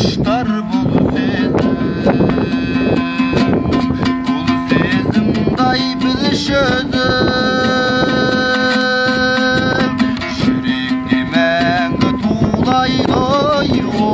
kuşlar bulu sezim Bulu sezim day biliş özüm Şürekli menge tuğlay doy